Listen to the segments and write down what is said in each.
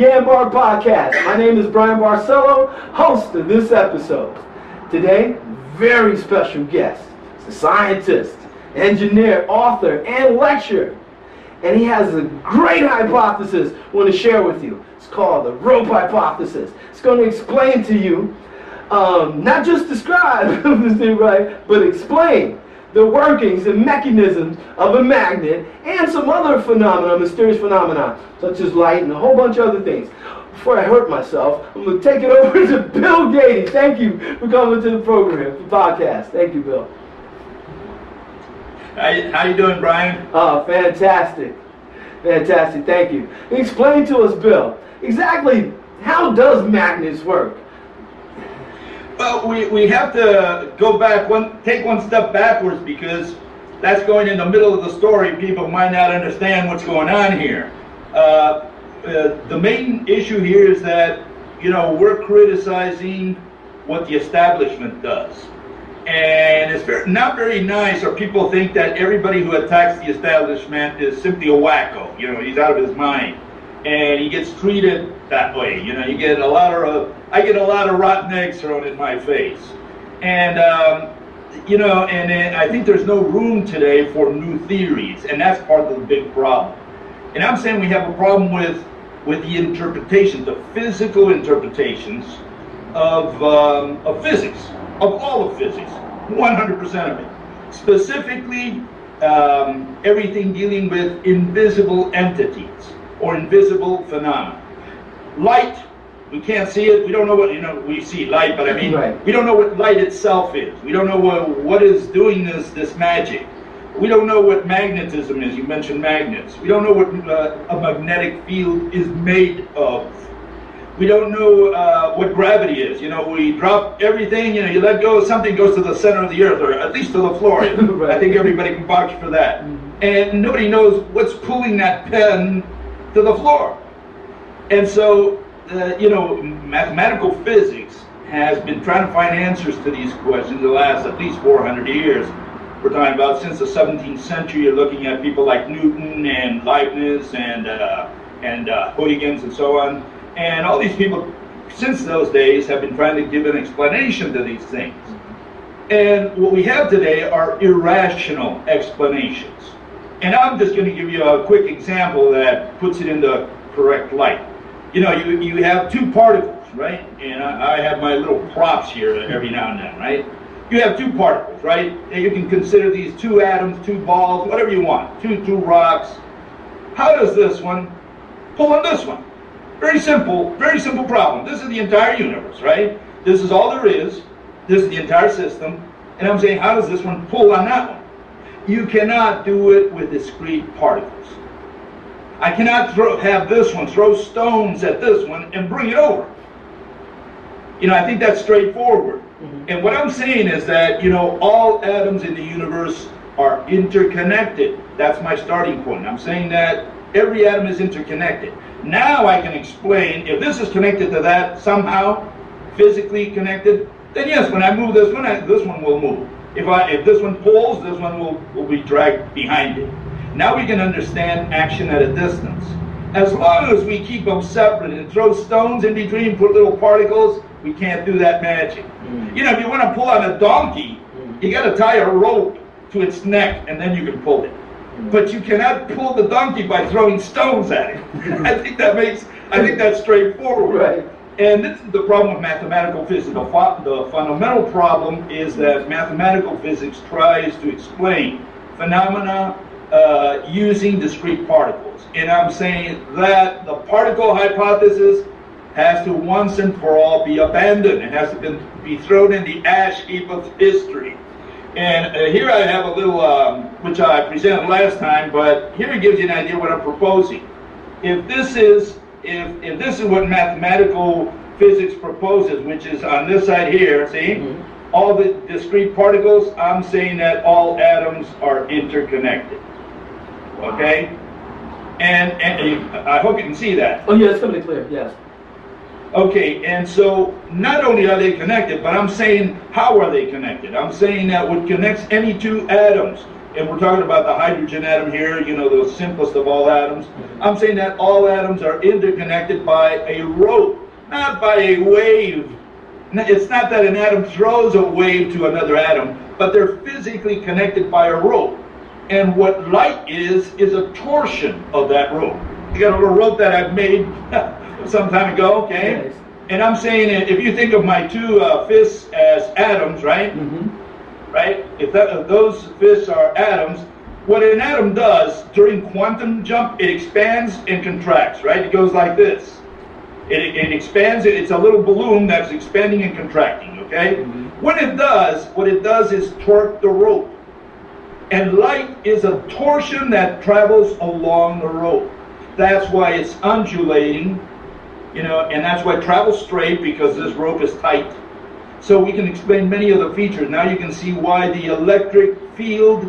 Yambar Podcast. My name is Bryan Barcelo, host of this episode. Today, very special guest, a scientist, engineer, author, and lecturer. And he has a great hypothesis I want to share with you. It's called the rope hypothesis. It's going to explain to you, um, not just describe right, but explain the workings and mechanisms of a magnet and some other phenomena, mysterious phenomena, such as light and a whole bunch of other things. Before I hurt myself, I'm going to take it over to Bill Gaede. Thank you for coming to the program, the podcast. Thank you, Bill. How, how you doing, Bryan? Oh, fantastic. Fantastic. Thank you. Explain to us, Bill, exactly how does magnets work? Well, we, we have to go back one, take one step backwards because that's going in the middle of the story. People might not understand what's going on here. Uh, uh, the main issue here is that, you know, we're criticizing what the establishment does. And it's very, not very nice, or people think that everybody who attacks the establishment is simply a wacko. You know, he's out of his mind. And he gets treated that way. You know, you get a lot of I get a lot of rotten eggs thrown in my face, and um, you know, and, and I think there's no room today for new theories, and that's part of the big problem. And I'm saying we have a problem with with the interpretations, the physical interpretations of um, of physics, of all of physics, 100% of it. Specifically, um, everything dealing with invisible entities or invisible phenomena. Light, we can't see it. We don't know what, you know, we see light, but I mean, Right. we don't know what light itself is. We don't know what, what is doing this, this magic. We don't know what magnetism is. You mentioned magnets. We don't know what uh, a magnetic field is made of. We don't know uh, what gravity is. You know, we drop everything, you know, you let go, something goes to the center of the earth, or at least to the floor. Right. I think everybody can vouch for that. Mhm. And nobody knows what's pulling that pen to the floor. And so, uh, you know, mathematical physics has been trying to find answers to these questions the last at least 400 years. We're talking about since the 17th century. You're looking at people like Newton and Leibniz and uh, and uh, Huygens and so on. And all these people, since those days, have been trying to give an explanation to these things. And what we have today are irrational explanations. And I'm just going to give you a quick example that puts it in the correct light. You know, you, you have two particles, right? And I, I have my little props here every now and then, right? You have two particles, right? And you can consider these two atoms, two balls, whatever you want, two, two rocks. How does this one pull on this one? Very simple, very simple problem. This is the entire universe, right? This is all there is. This is the entire system. And I'm saying, how does this one pull on that one? You cannot do it with discrete particles. I cannot throw, have this one throw stones at this one and bring it over. You know, I think that's straightforward. Mhm. And what I'm saying is that, you know, all atoms in the universe are interconnected. That's my starting point. I'm saying that every atom is interconnected. Now I can explain if this is connected to that somehow, physically connected, then yes, when I move this one, I, this one will move. If I if this one pulls, this one will, will be dragged behind it. Now we can understand action at a distance. As long as we keep them separate and throw stones in between, put little particles, we can't do that magic. Mm. You know, if you want to pull on a donkey, Mm. you got to tie a rope to its neck and then you can pull it. Mm. But you cannot pull the donkey by throwing stones at it. I think that makes, I think that's straightforward. Right. And this is the problem with mathematical physics. The, fu- the fundamental problem is that mathematical physics tries to explain phenomena uh, using discrete particles. And I'm saying that the particle hypothesis has to once and for all be abandoned. It has to be, be thrown in the ash heap of history. And uh, here I have a little, um, which I presented last time, but here it gives you an idea what I'm proposing. If this is, if, if this is what mathematical physics proposes, which is on this side here, see, Mhm. all the discrete particles, I'm saying that all atoms are interconnected. Okay? And, and I hope you can see that. Oh, yeah, it's coming clear. Yes. Okay, and so not only are they connected, but I'm saying how are they connected? I'm saying that what connects any two atoms and we're talking about the hydrogen atom here, you know, the simplest of all atoms. Mm-hmm. I'm saying that all atoms are interconnected by a rope, not by a wave. It's not that an atom throws a wave to another atom, but they're physically connected by a rope. And what light is, is a torsion of that rope. You got a little rope that I've made some time ago, okay? Yes. And I'm saying if you think of my two uh, fists as atoms, right? Mhm. right? If, that, if those fists are atoms, what an atom does during quantum jump, it expands and contracts, right? It goes like this. It, it expands, it's a little balloon that's expanding and contracting, okay? Mhm. When it does, what it does is torque the rope. And light is a torsion that travels along the rope. That's why it's undulating, you know, and that's why it travels straight because this rope is tight. So we can explain many of the features. Now you can see why the electric field,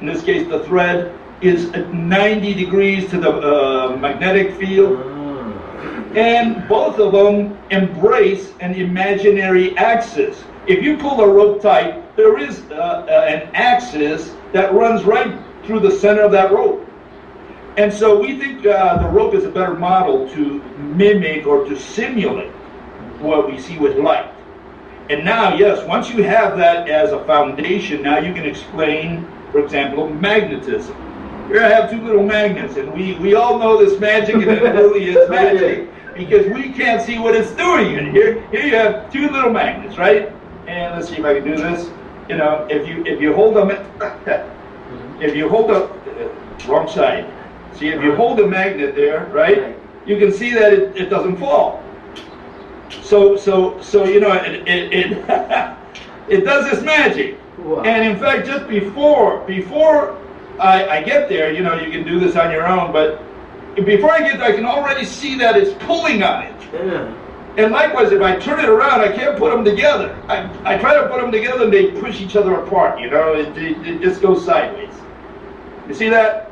in this case the thread, is at 90 degrees to the uh, magnetic field. Ah. And both of them embrace an imaginary axis. If you pull a rope tight, there is uh, uh, an axis that runs right through the center of that rope. And so we think uh, the rope is a better model to mimic or to simulate what we see with light. And now, yes, once you have that as a foundation, now you can explain, for example, magnetism. Here I have two little magnets, and we, we all know this magic, and it really is magic because we can't see what it's doing. And here, here you have two little magnets, right? And let's see if I can do this. You know, if you if you hold them, if you hold the wrong side. See, if you hold the magnet there, right, you can see that it, it doesn't fall. So so so you know it it it, it does this magic. Wow. And in fact, just before before I, I get there, you know, you can do this on your own, but before I get there, I can already see that it's pulling on it. Yeah. And likewise, if I turn it around, I can't put them together. I, I try to put them together and they push each other apart, you know, it, it, it just goes sideways. You see that?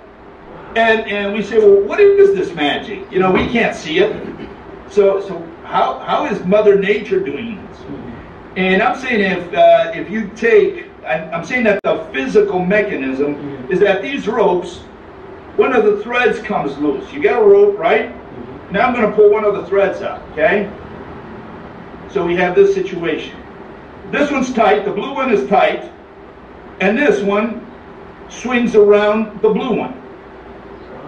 And, and we say, well, what is this magic? You know, we can't see it. So, so how, how is Mother Nature doing this? And I'm saying if, uh, if you take, I'm I'm saying that the physical mechanism Mhm. is that these ropes, one of the threads comes loose. You got a rope, right? Now I'm going to pull one of the threads out, okay? So we have this situation. This one's tight, the blue one is tight, and this one swings around the blue one.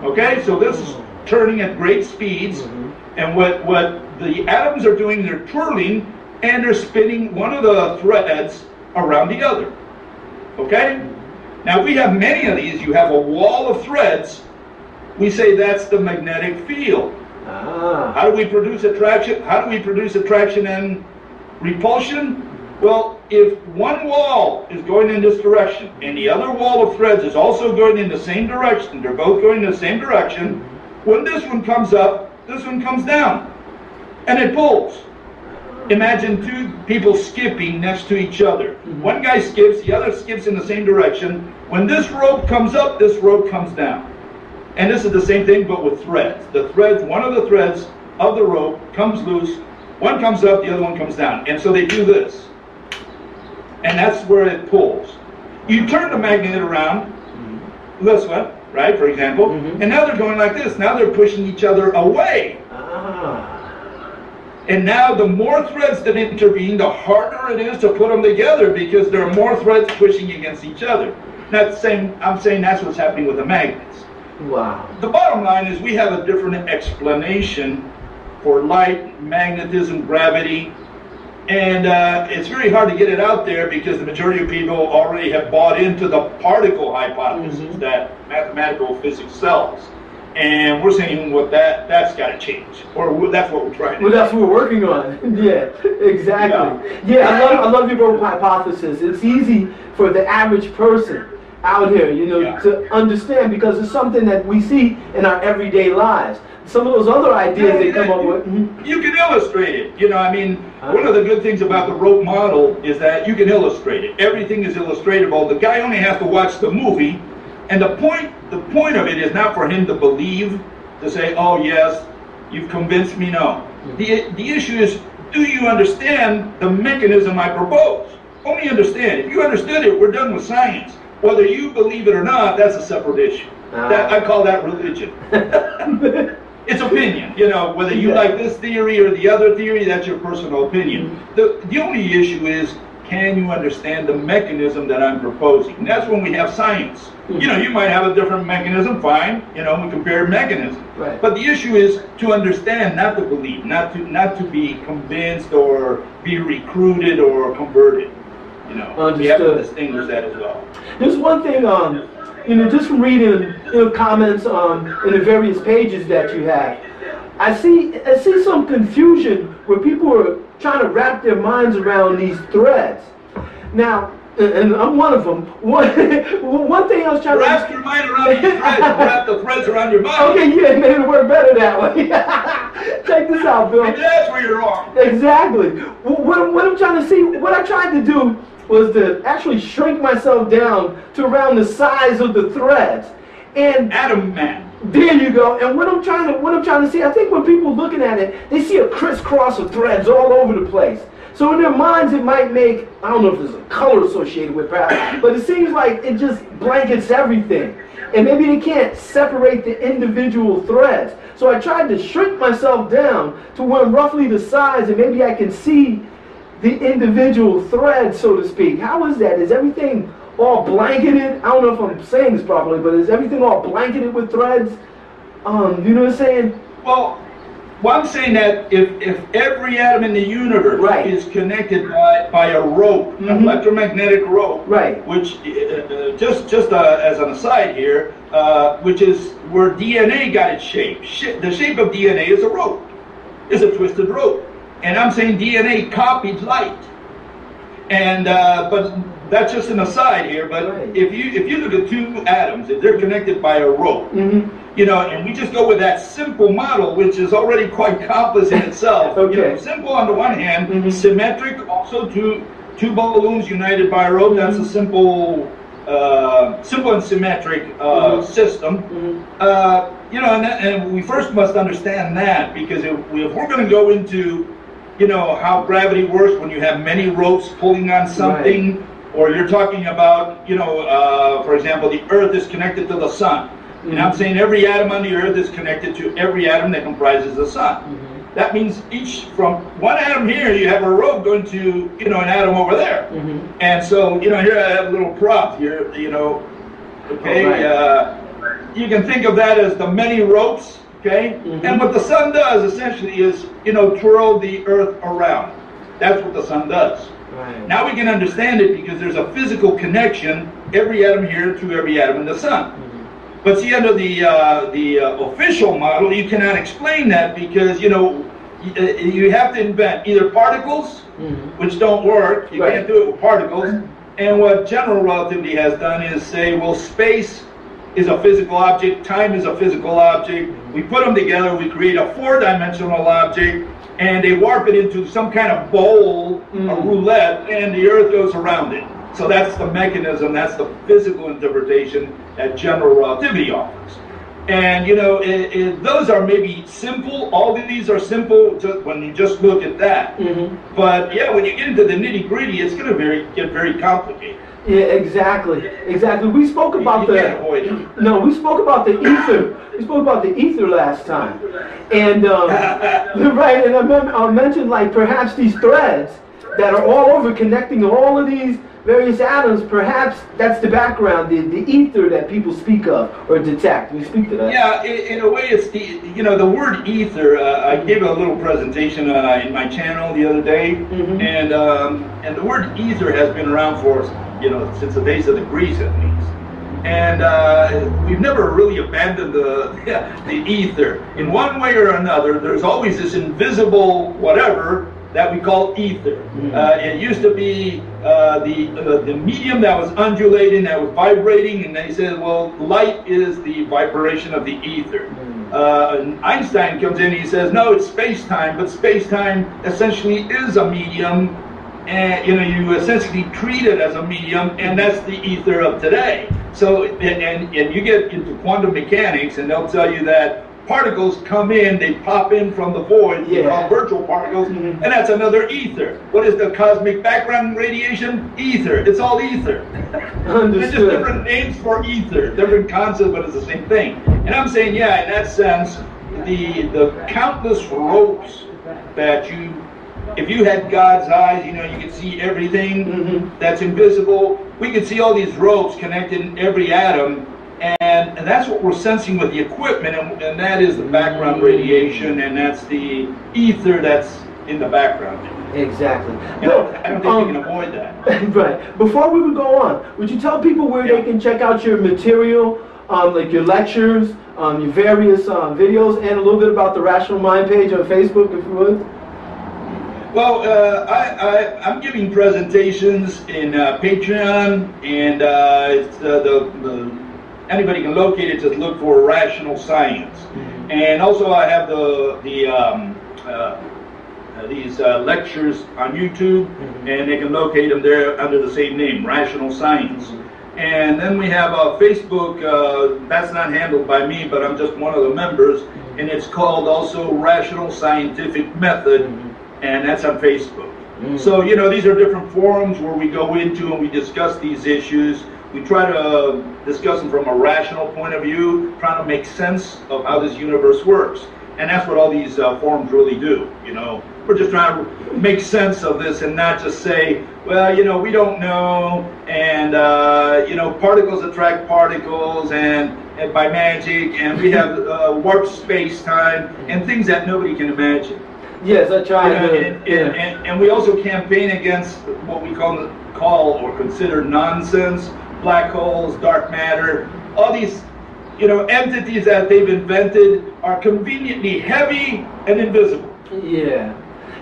Okay, so this is turning at great speeds, Mhm. and what, what the atoms are doing, they're twirling and they're spinning one of the threads around the other. Okay? Now, if we have many of these, you have a wall of threads, we say that's the magnetic field. Ah. How do we produce attraction? How do we produce attraction and repulsion? Well, if one wall is going in this direction and the other wall of threads is also going in the same direction, they're both going in the same direction, when this one comes up, this one comes down. And it pulls. Imagine two people skipping next to each other. One guy skips, the other skips in the same direction. When this rope comes up, this rope comes down. And this is the same thing, but with threads. The threads, one of the threads of the rope comes loose, one comes up, the other one comes down. And so they do this. And that's where it pulls. You turn the magnet around, this way, right, for example, Mhm. and now they're going like this. Now they're pushing each other away. Ah. And now the more threads that intervene, the harder it is to put them together because there are more threads pushing against each other. Not same, I'm saying that's what's happening with the magnets. Wow. The bottom line is we have a different explanation for light, magnetism, gravity, and uh, it's very hard to get it out there because the majority of people already have bought into the particle hypothesis Mhm. that mathematical physics sells. And we're saying what that that's got to change, or that's what we're trying to. Well, do. that's what we're working on. yeah, exactly. Yeah, I love, I love your hypothesis. It's easy for the average person out here, you know, Yeah. to understand because it's something that we see in our everyday lives. Some of those other ideas they come up with. mhm. You can illustrate it. You know, I mean, one of the good things about the rope model is that you can illustrate it. Everything is illustratable. The guy only has to watch the movie, and the point the point of it is not for him to believe, to say, "Oh yes, you've convinced me." No. The the issue is, do you understand the mechanism I propose? Only understand. If you understood it, we're done with science. Whether you believe it or not, that's a separate issue. Ah. That, I call that religion. it's opinion. You know, whether you Yeah. like this theory or the other theory, that's your personal opinion. The, the only issue is, can you understand the mechanism that I'm proposing? And that's when we have science. You know, you might have a different mechanism, fine. You know, we compare mechanism. Right. But the issue is to understand, not to believe, not to not to be convinced or be recruited or converted. You know, we have to distinguish that as well. There's one thing, um, you know, just from reading you know, comments um, in the various pages that you have, I see I see some confusion where people are trying to wrap their minds around these threads. Now, and and I'm one of them. One, one thing I was trying Wrap to your mind around these threads. Wrap the threads around your body. Okay, yeah, maybe it work better that way. Check this out, Bill. Maybe that's where you're wrong. Exactly. Wh- What, I'm- what I'm trying to see, what I tried to do was to actually shrink myself down to around the size of the threads. And Ant-Man. there you go. And what I'm trying to what I'm trying to see, I think when people looking at it, they see a crisscross of threads all over the place. So in their minds, it might make I don't know if there's a color associated with that, but it seems like it just blankets everything. And maybe they can't separate the individual threads. So I tried to shrink myself down to I'm roughly the size, and maybe I can see the individual threads, so to speak. How is that? Is everything all blanketed? I don't know if I'm saying this properly, but is everything all blanketed with threads? Um, you know what I'm saying? Well, well, I'm saying that if, if every atom in the universe Right. is connected by, by a rope, an Mhm. electromagnetic rope, Right. which uh, just just uh, as an aside here, uh, which is where DNA got its shape. Sh- the shape of DNA is a rope, is a twisted rope, and I'm saying DNA copied light. And uh, but that's just an aside here. But Right. if you if you look at two atoms, if they're connected by a rope, Mm-hmm. you know, and we just go with that simple model, which is already quite complex in itself. You know, Okay. simple on the one hand, Mhm. symmetric, also two two balloons united by a rope. That's Mm-hmm. a simple, uh, simple and symmetric uh, Mhm. system. Mhm. Uh, you know, and, that, and we first must understand that because if, if we're going to go into, you know, how gravity works when you have many ropes pulling on something, or you're talking about, you know, uh, for example, the Earth is connected to the sun. And I'm saying every atom on the Earth is connected to every atom that comprises the sun. That means each from one atom here, you have a rope going to, you know, an atom over there. Mhm. And so, you know, here I have a little prop here, you know, okay? All right. Uh, you can think of that as the many ropes, okay? Mhm. And what the sun does essentially is, you know, twirl the earth around. That's what the sun does. Right. Now we can understand it because there's a physical connection, every atom here to every atom in the sun. But see, under the uh, the uh, official model, you cannot explain that because you know uh, you have to invent either particles, Mhm. which don't work. You Right. can't do it with particles. And what general relativity has done is say, well, space is a physical object, time is a physical object. We put them together, we create a four-dimensional object, and they warp it into some kind of bowl, a Mm. roulette, and the Earth goes around it. So that's the mechanism, that's the physical interpretation that general relativity offers. And you know, it, it, those are maybe simple. All of these are simple just when you just look at that. Mhm. But yeah, when you get into the nitty gritty, it's going to very get very complicated. Yeah, exactly, exactly. We spoke about the can't avoid it. no, we spoke about the ether. We spoke about the ether last time, and um, right. And I, mem- I mentioned like perhaps these threads that are all over connecting all of these various atoms. Perhaps that's the background, the, the ether that people speak of or detect. We speak to that. Yeah, in, in a way, it's the you know the word ether. Uh, I gave a little presentation uh, in my channel the other day, Mhm. and um, and the word ether has been around for you know since the days of the Greeks at least. And uh, we've never really abandoned the the ether in one way or another. There's always this invisible whatever that we call ether. Uh, it used to be uh, the uh, the medium that was undulating, that was vibrating, and they said, well, light is the vibration of the ether. Uh, and Einstein comes in, and he says, no, it's space time, but space time essentially is a medium, and you know, you essentially treat it as a medium, and that's the ether of today. So, and and you get into quantum mechanics, and they'll tell you that particles come in, they pop in from the void, Yeah. they're called virtual particles, Mhm. and that's another ether. What is the cosmic background radiation? Ether. It's all ether. They're just different names for ether, different concepts, but it's the same thing. And I'm saying, yeah, in that sense, the the countless ropes that you, if you had God's eyes, you know, you could see everything Mhm. that's invisible. We could see all these ropes connecting every atom, and, and that's what we're sensing with the equipment, and, and that is the background radiation, and that's the ether that's in the background. Exactly. I don't- I don't think um, you can avoid that. right. Before we would go on, would you tell people where they can check out your material, um, like your lectures, um, your various um, videos, and a little bit about the Rational Mind page on Facebook, if you would? Well, uh, I, I, I'm giving presentations in uh, Patreon, and uh, it's, uh, the, the anybody can locate it. Just look for Rational Science, and also I have the the um, uh, uh, these uh, lectures on YouTube, and they can locate them there under the same name, Rational Science. And then we have a Facebook. Uh, that's not handled by me, but I'm just one of the members, and it's called also Rational Scientific Method and that's on Facebook. So, you know, these are different forums where we go into and we discuss these issues. We try to discuss them from a rational point of view, trying to make sense of how this universe works. And that's what all these uh, forums really do, you know. We're just trying to make sense of this and not just say, well, you know, we don't know, and, uh, you know, particles attract particles, and, and by magic, and we have uh, warp space time, and things that nobody can imagine. Yes, I try You know, to. and, and, and, and we also campaign against what we call call or consider nonsense, black holes, dark matter, all these you know entities that they've invented are conveniently heavy and invisible. yeah.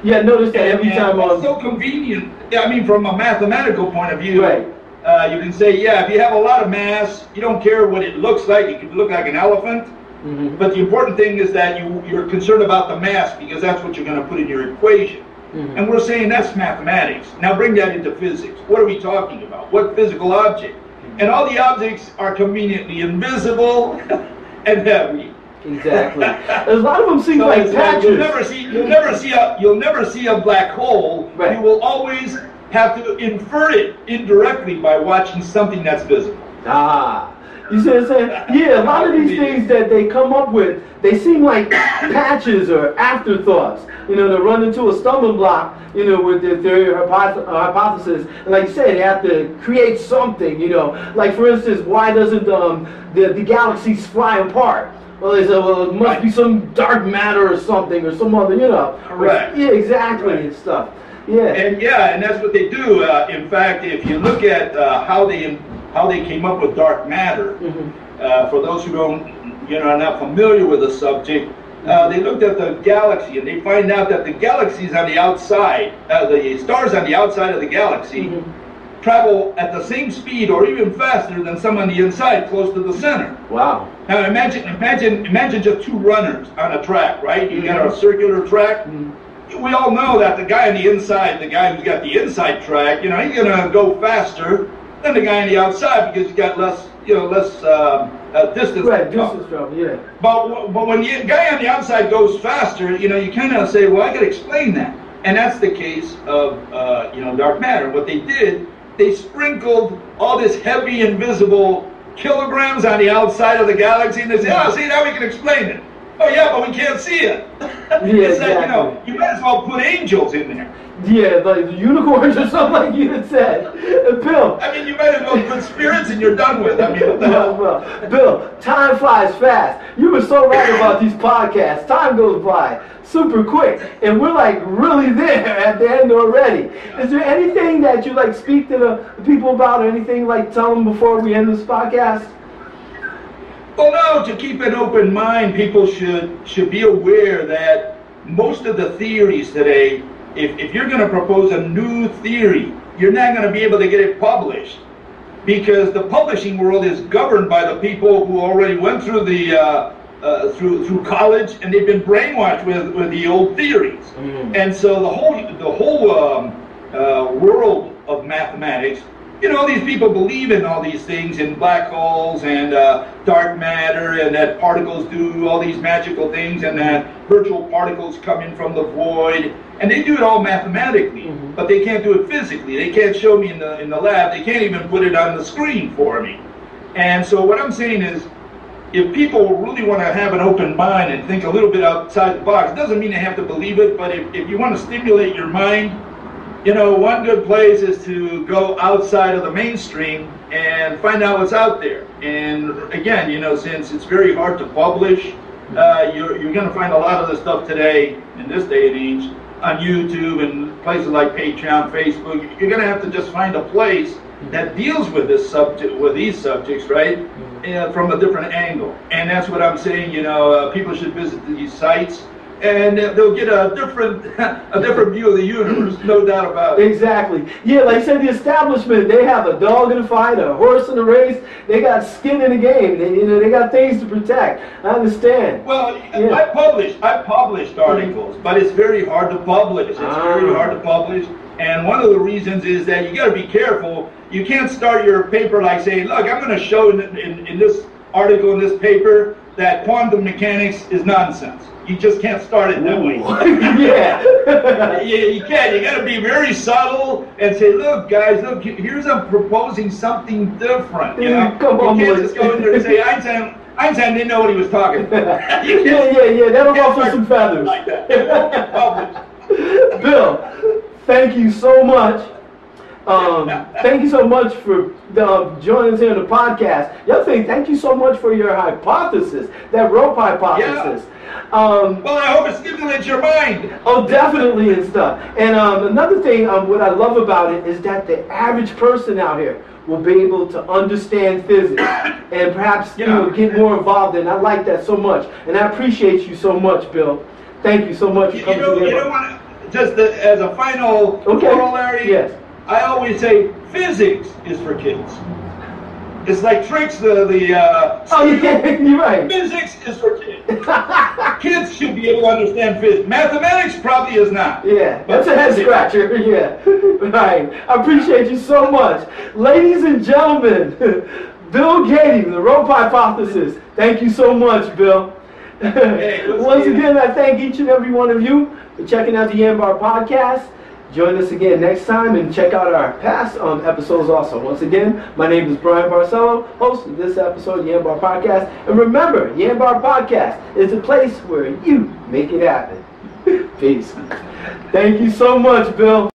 Yeah, notice that every time it's so convenient. Yeah, I mean, from a mathematical point of view, Right. uh, you can say, yeah, if you have a lot of mass, you don't care what it looks like. It could look like an elephant. Mhm. But the important thing is that you, you're concerned about the mass because that's what you're going to put in your equation. Mhm. And we're saying that's mathematics. Now bring that into physics. What are we talking about? What physical object? And all the objects are conveniently invisible and heavy. Exactly. a lot of them seem So like like patches. you'll never see you'll never see a you'll never see a black hole. Right. You will always have to infer it indirectly by watching something that's visible. Ah. You see what I'm saying? Yeah, a lot of these things that they come up with, they seem like patches or afterthoughts. You know, they run into a stumbling block, you know, with their theory or hypoth- uh, hypothesis. And like you said, they have to create something, you know. Like, for instance, why doesn't um, the, the galaxies fly apart? Well, they said, well, it must be some dark matter or something or some other, you know. Correct. Yeah, exactly, Right. and stuff. Yeah. And yeah, and that's what they do. Uh, in fact, if you look at uh, how they how they came up with dark matter, Mhm. uh, for those who don't, you know, are not familiar with the subject, uh, they looked at the galaxy and they find out that the galaxies on the outside, uh, the stars on the outside of the galaxy, Mhm. travel at the same speed or even faster than some on the inside, close to the center. Wow. Now imagine, imagine, imagine just two runners on a track, right? You got a circular track. Mhm. We all know that the guy on the inside, the guy who's got the inside track, you know, he's gonna go faster than the guy on the outside because he's got less, you know, less um, uh, distance. Right, distance travel, yeah. But but when the guy on the outside goes faster, you know, you kind of say, well, I got to explain that, and that's the case of uh, you know dark matter. What they did, they sprinkled all this heavy, invisible kilograms on the outside of the galaxy, and they say, oh, see, now we can explain it. Oh yeah, but we can't see it. it's like, you know, you might as well put angels in there. Yeah, like the unicorns or something like you had said. Uh, Bill. I mean, you might as well put spirits, and you're done with. I mean, what the hell? Bill, time flies fast. You were so right about these podcasts. Time goes by super quick, and we're like really there at the end already. Is there anything that you like speak to the the people about, or anything like tell them before we end this podcast? Well, no. To keep an open mind, people should should be aware that most of the theories today, if, if you're going to propose a new theory, you're not going to be able to get it published because the publishing world is governed by the people who already went through the uh, uh, through through college and they've been brainwashed with, with the old theories. Mm. And so the whole the whole um, uh, world of mathematics you know, these people believe in all these things, in black holes and uh, dark matter, and that particles do all these magical things, and that virtual particles come in from the void, and they do it all mathematically, mm-hmm. but they can't do it physically. They can't show me in the in the lab. They can't even put it on the screen for me. And so what I'm saying is, if people really want to have an open mind and think a little bit outside the box, it doesn't mean they have to believe it, but if, if you want to stimulate your mind you know, one good place is to go outside of the mainstream and find out what's out there. And again, you know, since it's very hard to publish, uh, you're, you're going to find a lot of the stuff today in this day and age on YouTube and places like Patreon, Facebook. You're going to have to just find a place that deals with this subject, with these subjects, right, uh, from a different angle. And that's what I'm saying. You know, uh, people should visit these sites and they'll get a different a different view of the universe, no doubt about it. Exactly. Yeah, like I said, the establishment they have a dog in the fight, a horse in the race. They got skin in the game. They, you know, they got things to protect. I understand. Well, yeah. I published I published articles, but it's very hard to publish. It's ah. very hard to publish. And one of the reasons is that you got to be careful. You can't start your paper like saying, "Look, I'm going to show in, in, in this article in this paper that quantum mechanics is nonsense." you just can't start it that way. yeah. you, you can't. You got to be very subtle and say, look, guys, look, here's I'm proposing something different. You know, Come on, you can't just go in there and say Einstein. Einstein didn't know what he was talking about. yeah, yeah, yeah. That'll ruffle some feathers. Like that. Bill, thank you so much. Um, thank you so much for uh, joining us here on the podcast. The other thing, thank you so much for your hypothesis, that rope hypothesis. Yeah. Um, well, I hope it stimulates your mind. Oh, definitely and stuff. And um, another thing, um, what I love about it is that the average person out here will be able to understand physics and perhaps yeah. you know get more involved. And I like that so much. And I appreciate you so much, Bill. Thank you so much for coming you know, You know what? Just the, as a final okay. corollary, yes. I always say physics is for kids. It's like tricks the the. Uh, oh, yeah, you're right. Physics is for kids. kids should be able to understand physics. Mathematics probably is not. Yeah, that's a head scratcher. Yeah, right. I appreciate you so much, ladies and gentlemen. Bill Gating, the rope hypothesis. Thank you so much, Bill. Hey, Once again, I thank each and every one of you for checking out the Yambar podcast. Join us again next time and check out our past um, episodes also. Once again, my name is Bryan Barcelo, host of this episode of Yambar Podcast. And remember, Yambar Podcast is a place where you make it happen. Peace. Thank you so much, Bill.